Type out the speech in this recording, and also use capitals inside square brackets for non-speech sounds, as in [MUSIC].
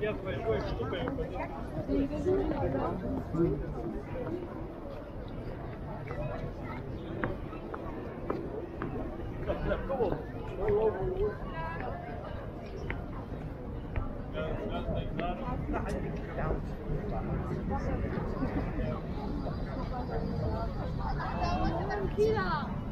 Я твоей штукой Thank you. كثيرة [LAUGHS]